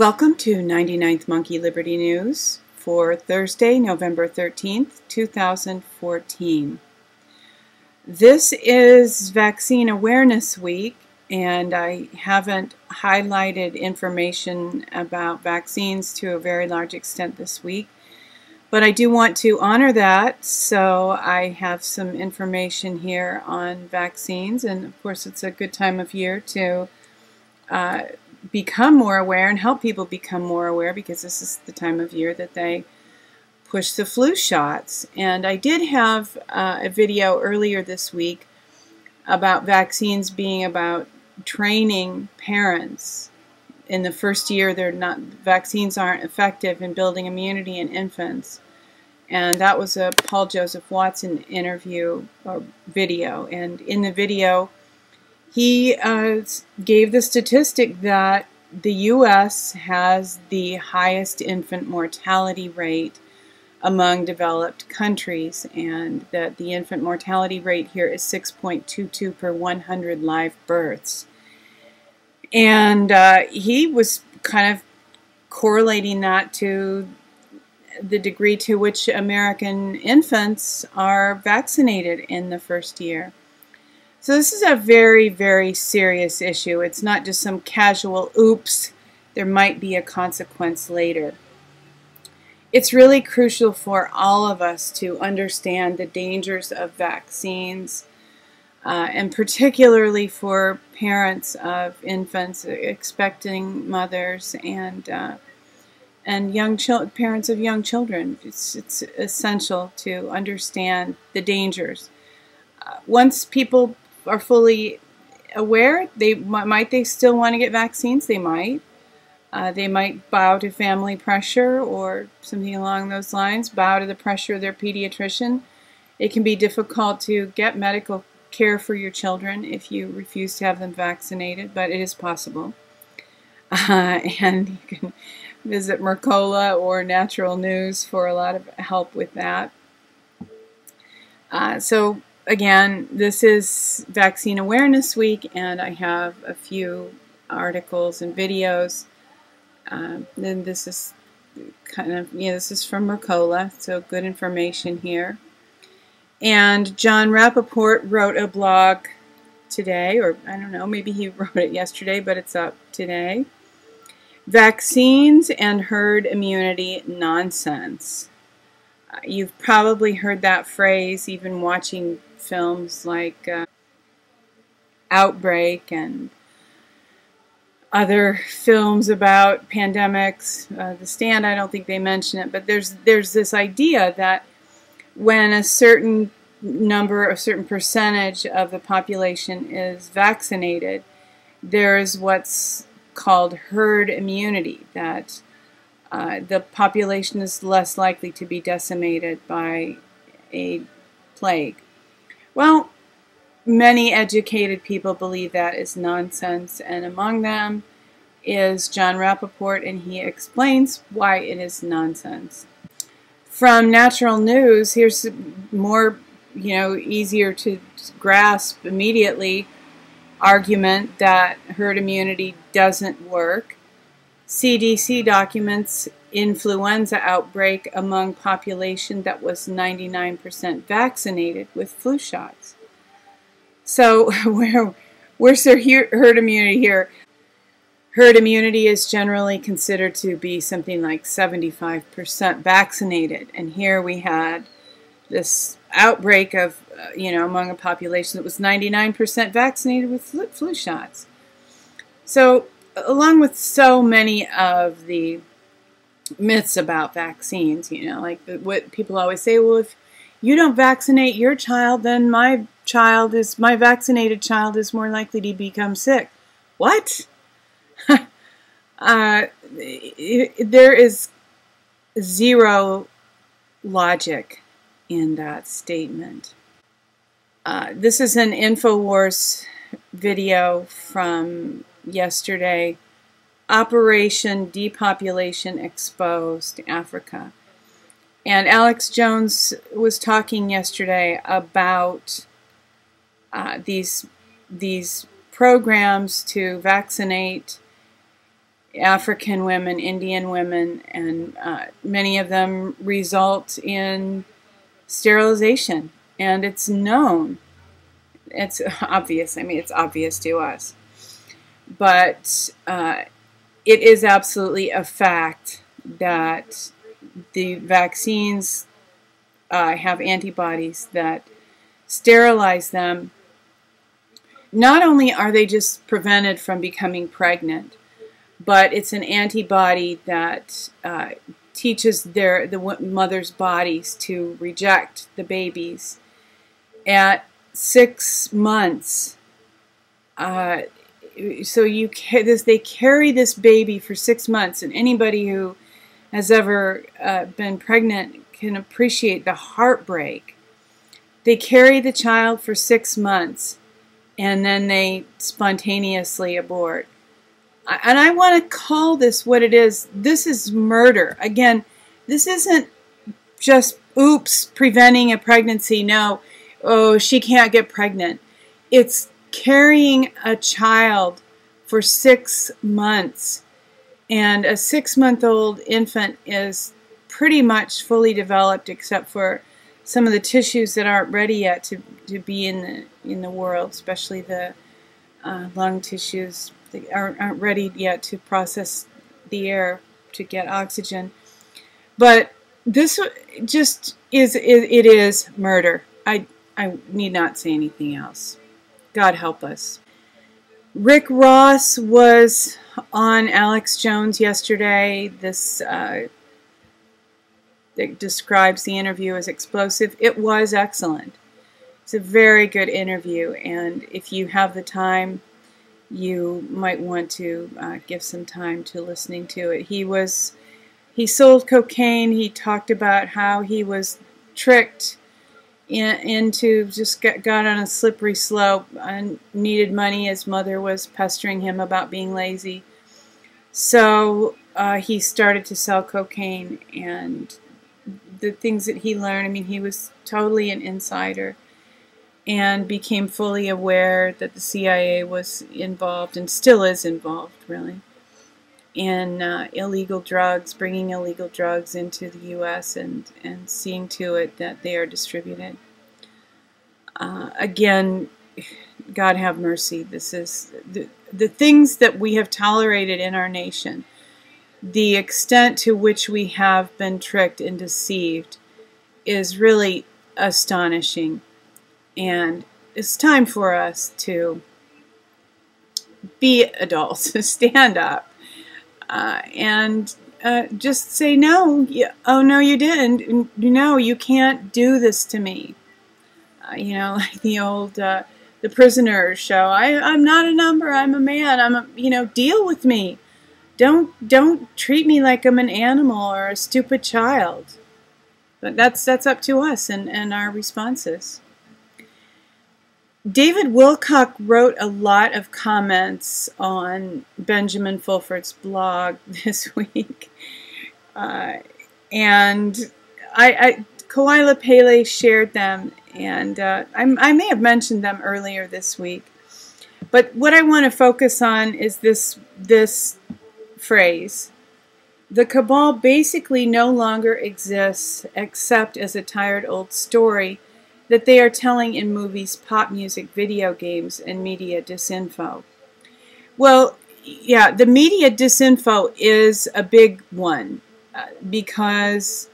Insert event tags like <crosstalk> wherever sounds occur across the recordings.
Welcome to 99th Monkey Liberty News for Thursday, November 13th, 2014. This is Vaccine Awareness Week, and I haven't highlighted information about vaccines to a very large extent this week, but I do want to honor that, so I have some information here on vaccines, and of course, it's a good time of year to uh, become more aware and help people become more aware because this is the time of year that they push the flu shots. And I did have uh, a video earlier this week about vaccines being about training parents. In the first year, they're not vaccines aren't effective in building immunity in infants. And that was a Paul Joseph Watson interview or video. And in the video, he uh, gave the statistic that the U.S. has the highest infant mortality rate among developed countries, and that the infant mortality rate here is 6.22 per 100 live births. And uh, he was kind of correlating that to the degree to which American infants are vaccinated in the first year. So this is a very, very serious issue. It's not just some casual oops, there might be a consequence later. It's really crucial for all of us to understand the dangers of vaccines, uh, and particularly for parents of infants, expecting mothers, and uh, and young parents of young children. It's, it's essential to understand the dangers. Uh, once people are fully aware. They might they still want to get vaccines. They might. Uh, they might bow to family pressure or something along those lines. Bow to the pressure of their pediatrician. It can be difficult to get medical care for your children if you refuse to have them vaccinated, but it is possible. <laughs> Uh, and you can visit Mercola or Natural News for a lot of help with that. Uh, so again, this is Vaccine Awareness Week, and I have a few articles and videos. Um, then this is kind of, yeah, this is from Mercola, so good information here. And Jon Rappoport wrote a blog today, or I don't know, maybe he <laughs> wrote it yesterday, but it's up today. Vaccines and herd immunity nonsense. Uh, you've probably heard that phrase even watching films like uh, Outbreak and other films about pandemics. Uh, the Stand, I don't think they mention it, but there's there's this idea that when a certain number, a certain percentage of the population is vaccinated, there is what's called herd immunity, that uh, the population is less likely to be decimated by a plague. Well, many educated people believe that is nonsense, and among them is Jon Rappoport, and he explains why it is nonsense. From Natural News, here's more, you know, easier to grasp immediately argument that herd immunity doesn't work. CDC documents influenza outbreak among population that was 99% vaccinated with flu shots. So where, where's their herd immunity here? Herd immunity is generally considered to be something like 75% vaccinated. And here we had this outbreak of, uh, you know, among a population that was 99% vaccinated with flu, flu shots. So along with so many of the myths about vaccines. You know, like what people always say, well, if you don't vaccinate your child, then my child is, my vaccinated child is more likely to become sick. What? <laughs> uh, there is zero logic in that statement. Uh, this is an InfoWars video from yesterday Operation Depopulation Exposed Africa. And Alex Jones was talking yesterday about uh, these these programs to vaccinate African women, Indian women, and uh, many of them result in sterilization. And it's known. It's <laughs> obvious. I mean, it's obvious to us. But uh, it is absolutely a fact that the vaccines uh, have antibodies that sterilize them. Not only are they just prevented from becoming pregnant, but it's an antibody that uh, teaches their the mother's bodies to reject the babies. At six months, uh, so you this they carry this baby for six months, and anybody who has ever uh, been pregnant can appreciate the heartbreak. They carry the child for six months, and then they spontaneously abort and I want to call this what it is. This is murder. Again, this isn't just oops, preventing a pregnancy. No, oh, she can't get pregnant. It's carrying a child for six months. And a six month old infant is pretty much fully developed except for some of the tissues that aren't ready yet to, to be in the in the world, especially the uh, lung tissues, they aren't, aren't ready yet to process the air to get oxygen. But this just is it, it is murder. I I need not say anything else. God help us. Rick Ross was on Alex Jones yesterday. This uh, describes the interview as explosive. It was excellent. It's a very good interview, and if you have the time, you might want to uh, give some time to listening to it. He was he sold cocaine. He talked about how he was tricked into just got, got on a slippery slope and needed money. His mother was pestering him about being lazy. So uh, he started to sell cocaine and the things that he learned. I mean, he was totally an insider and became fully aware that the CIA was involved and still is involved, really, in uh, illegal drugs, bringing illegal drugs into the U.S. and, and seeing to it that they are distributed. Uh, again, God have mercy. This is the, the things that we have tolerated in our nation, the extent to which we have been tricked and deceived is really astonishing. And it's time for us to be adults, <laughs> stand up, uh, and uh, just say, no, oh, no, you didn't. No, you can't do this to me. Uh, you know, <laughs> like the old, uh, the prisoner show. I, I'm not a number. I'm a man. I'm a, you know, deal with me. Don't, don't treat me like I'm an animal or a stupid child. But that's, that's up to us and, and our responses. David Wilcock wrote a lot of comments on Benjamin Fulford's blog <laughs> this week. Uh, and I, I Kauilapele shared them, and uh, I, I may have mentioned them earlier this week. But what I want to focus on is this this phrase. The cabal basically no longer exists except as a tired old story that they are telling in movies, pop music, video games, and media disinfo. Well, yeah, the media disinfo is a big one uh, because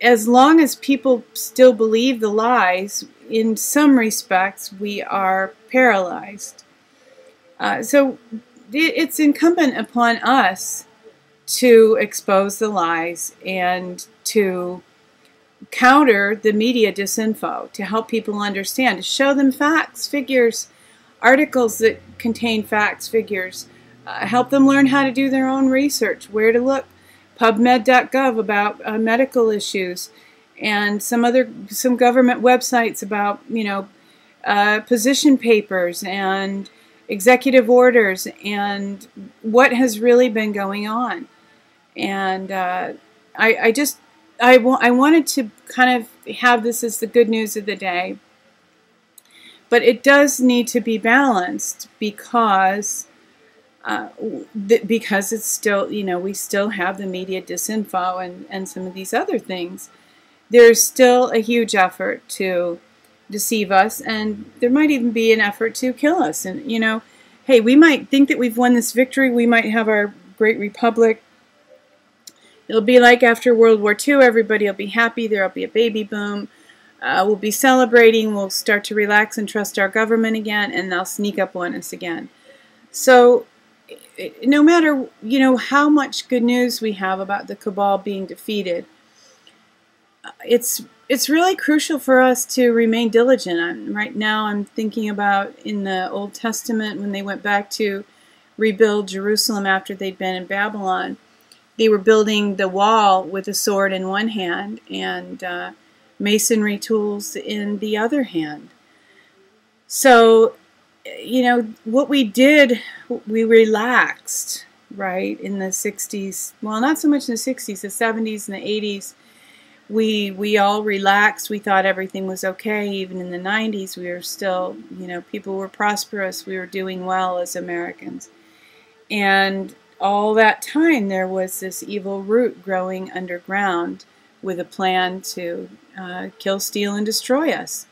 as long as people still believe the lies, in some respects, we are paralyzed. Uh, so it's incumbent upon us to expose the lies and to counter the media disinfo, to help people understand, to show them facts, figures, articles that contain facts, figures, uh, help them learn how to do their own research, where to look, PubMed.gov about uh, medical issues, and some other some government websites about you know uh, position papers and executive orders and what has really been going on. And uh, I, I just I, I wanted to kind of have this as the good news of the day. But it does need to be balanced because uh, because it's still, you know, we still have the media disinfo and, and some of these other things. There's still a huge effort to deceive us, and there might even be an effort to kill us. And, you know, hey, we might think that we've won this victory, we might have our great republic. It'll be like after World War II, everybody will be happy, there'll be a baby boom. Uh, we'll be celebrating, we'll start to relax and trust our government again, and they'll sneak up on us again. So eh, eh, no matter you know how much good news we have about the cabal being defeated, uh, it's it's really crucial for us to remain diligent. I'm, right now, I'm thinking about in the Old Testament when they went back to rebuild Jerusalem after they'd been in Babylon. They were building the wall with a sword in one hand and uh, masonry tools in the other hand. So you know, what we did, we relaxed, right, in the 60s. Well, not so much in the 60s, the 70s and the 80s. We, we all relaxed. We thought everything was okay. Even in the 90s, we were still, you know, people were prosperous. We were doing well as Americans. And all that time, there was this evil root growing underground with a plan to uh, kill, steal, and destroy us.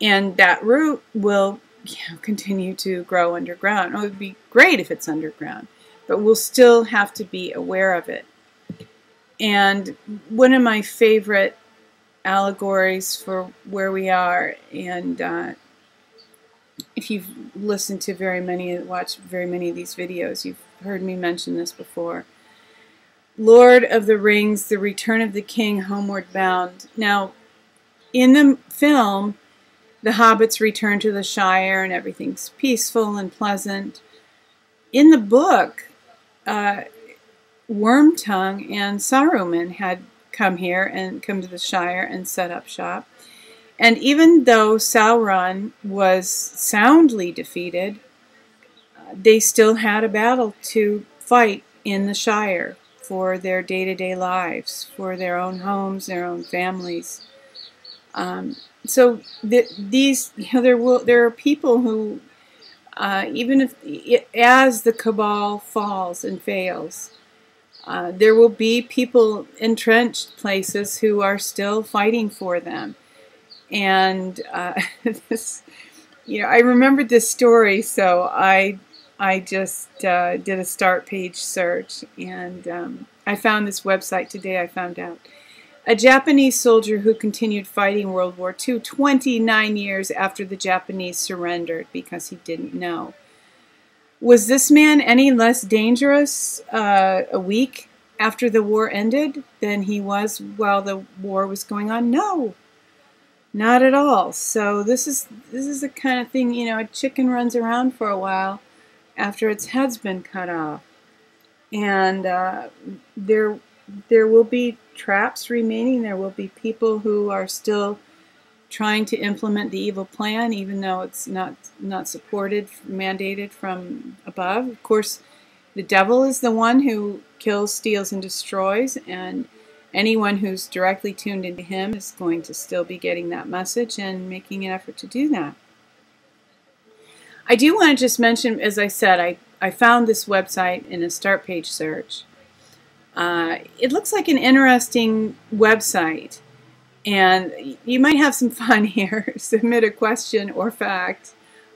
And that root will <laughs> you know, continue to grow underground. Oh, it would be great if it's underground, but we'll still have to be aware of it. And one of my favorite allegories for where we are, and uh, if you've listened to very many, watched very many of these videos, you've heard me mention this before. Lord of the Rings, The Return of the King, Homeward Bound. Now, in the film, the hobbits return to the Shire and everything's peaceful and pleasant. In the book, uh, Wormtongue and Saruman had come here and come to the Shire and set up shop. And even though Sauron was soundly defeated, they still had a battle to fight in the Shire for their day to day lives, for their own homes, their own families. Um, so the, these, you know, there will there are people who, uh, even if as the cabal falls and fails, uh, there will be people entrenched places who are still fighting for them, and uh, <laughs> this, you know, I remembered this story, so I I just uh, did a start page search, and um, I found this website today. I found out a Japanese soldier who continued fighting World War II 29 years after the Japanese surrendered because he didn't know. Was this man any less dangerous uh, a week after the war ended than he was while the war was going on? No, not at all. So this is this is the kind of thing you know a chicken runs around for a while after its head's been cut off, and uh, there there will be traps remaining. There will be people who are still trying to implement the evil plan, even though it's not not supported, mandated from above. Of course, the devil is the one who kills, steals, and destroys, and anyone who's directly tuned into him is going to still be getting that message and making an effort to do that. I do want to just mention, as I said, I, I found this website in a start page search. Uh, it looks like an interesting website, and you might have some fun here. <laughs> Submit a question or fact,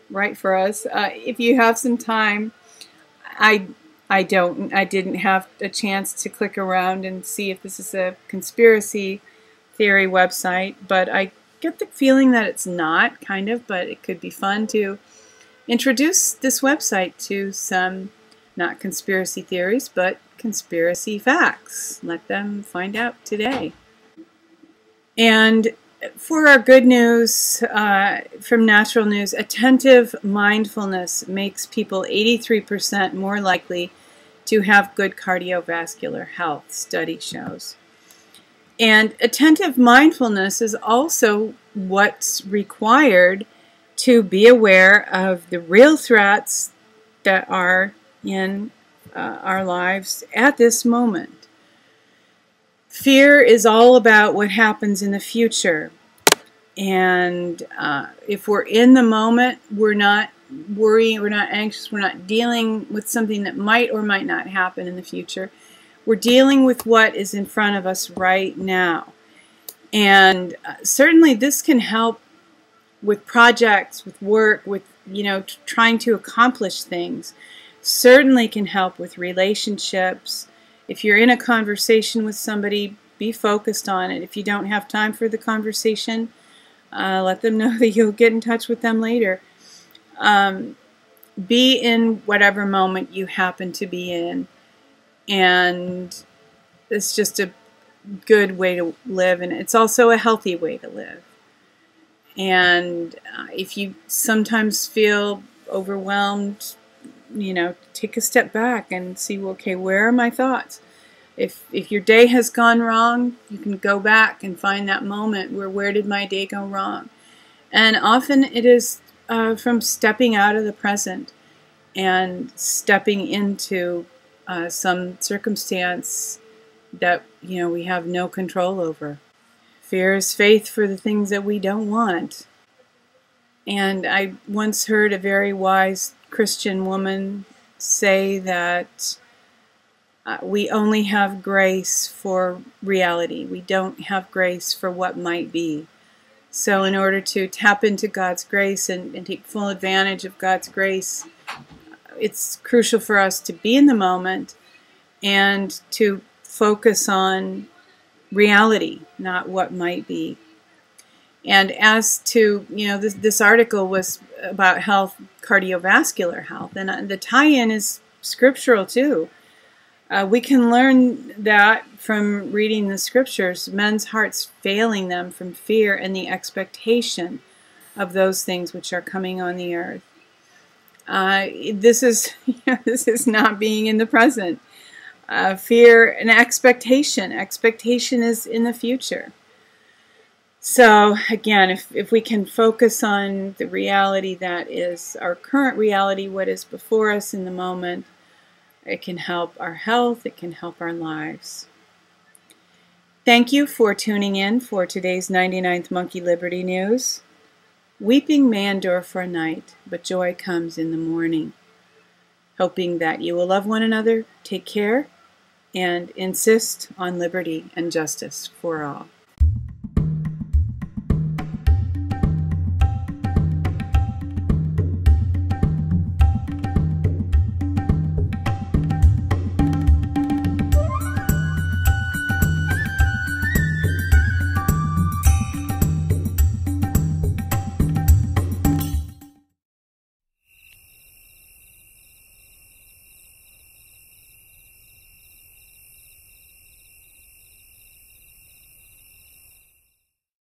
right for us. Uh, if you have some time, I I don't I didn't have a chance to click around and see if this is a conspiracy theory website, but I get the feeling that it's not, kind of, but it could be fun to introduce this website to some not conspiracy theories, but conspiracy facts. Let them find out today. And for our good news uh, from Natural News, attentive mindfulness makes people 83% more likely to have good cardiovascular health, study shows. And attentive mindfulness is also what's required to be aware of the real threats that are in uh, our lives at this moment. Fear is all about what happens in the future. And uh, if we're in the moment, we're not worrying, we're not anxious, we're not dealing with something that might or might not happen in the future. We're dealing with what is in front of us right now. And uh, certainly this can help with projects, with work, with, you know, trying to accomplish things. Certainly can help with relationships. If you're in a conversation with somebody, be focused on it. If you don't have time for the conversation, uh, let them <laughs> know that you'll get in touch with them later. Um, be in whatever moment you happen to be in. And it's just a good way to live, and it's also a healthy way to live. And uh, if you sometimes feel overwhelmed, you know, take a step back and see, okay, where are my thoughts? If, if your day has gone wrong, you can go back and find that moment where where did my day go wrong? And often it is uh, from stepping out of the present and stepping into uh, some circumstance that you know we have no control over. Fear is faith for the things that we don't want. And I once heard a very wise Christian woman say that uh, we only have grace for reality. We don't have grace for what might be. So, in order to tap into God's grace and, and take full advantage of God's grace, it's crucial for us to be in the moment and to focus on reality, not what might be. And as to, you know, this, this article was about health, cardiovascular health, and uh, the tie in is scriptural too. Uh, we can learn that from reading the scriptures, men's hearts failing them from fear and the expectation of those things which are coming on the earth. Uh, this is you <laughs> know, this is not being in the present. Uh, fear and expectation. Expectation is in the future. So again, if, if we can focus on the reality that is our current reality, what is before us in the moment, it can help our health, it can help our lives. Thank you for tuning in for today's 99th Monkey Liberty News. Weeping may endure for a night, but joy comes in the morning. Hoping that you will love one another, take care, and insist on liberty and justice for all.